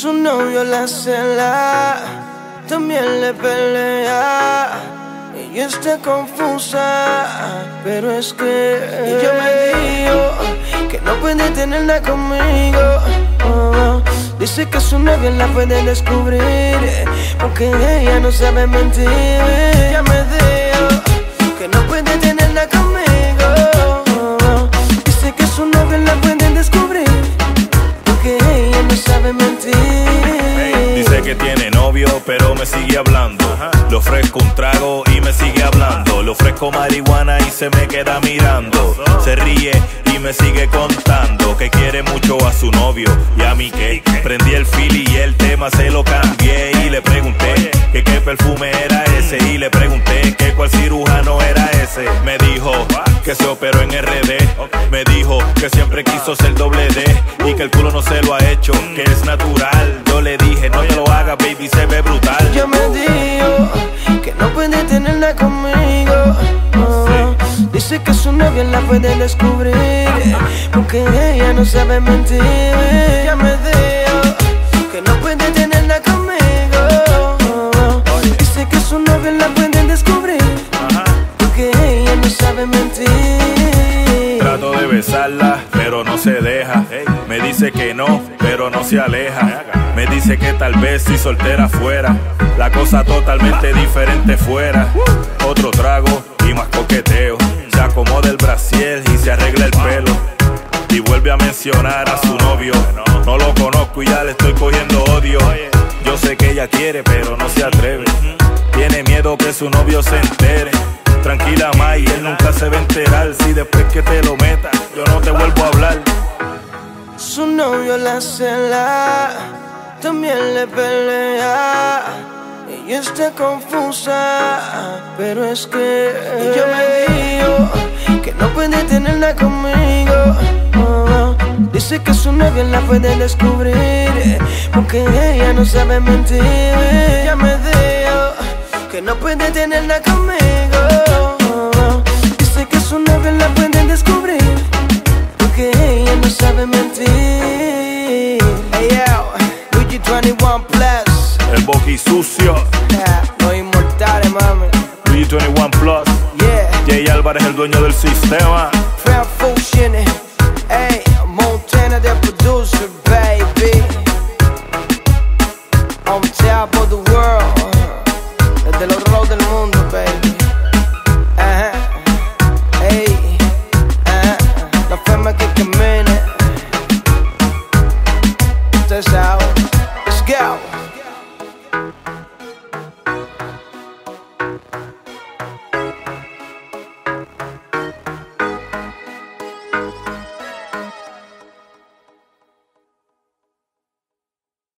Su novio la cela, también le pelea. Ella está confusa, pero es que ella me dijo que no puede tenerla conmigo. Dice que su novio la puede descubrir, porque ella no sabe mentir. Ella me dijo pero me sigue hablando. Le ofrezco un trago y me sigue hablando. Le ofrezco marihuana y se me queda mirando. Se ríe y me sigue contando que quiere mucho a su novio y a mí que prendí el fili y el tema se lo cambié y le pregunté que qué perfume era ese y le pregunté que cuál cirujano era ese. Me dijo que se operó en RD. Me dijo que siempre quiso ser doble D y que el culo no se lo ha hecho, que es natural. Dice que su novia la puede descubrir, porque ella no sabe mentir. Ella me dijo que no puede tenerla conmigo. Dice que su novia la puede descubrir, porque ella no sabe mentir. Trato de besarla, pero no se deja. Me dice que no, pero no se aleja. Me dice que tal vez si soltera fuera, la cosa totalmente diferente fuera. Otro trago y más coqueteo. Se acomoda el brasiel y se arregla el pelo. Y vuelve a mencionar a su novio. No lo conozco y ya le estoy cogiendo odio. Yo sé que ella quiere, pero no se atreve. Tiene miedo que su novio se entere. Tranquila, May, él nunca se va a enterar. Si después que te lo meta, yo no te vuelvo a hablar. Su novio la cela, también le pelea. Ella está confusa, pero es que ella me dijo que no puede tenerla conmigo. Dice que su novio la puede descubrir, porque ella no sabe mentir. Ella me dijo que no puede tenerla conmigo. Boquisucio. Yeah, los inmortales, mami. B21 Plus. Yeah. Jay Álvarez, el dueño del sistema. Fran Fushini. Hey, Montana, the producer, baby. On top of the world. Desde los roads del mundo.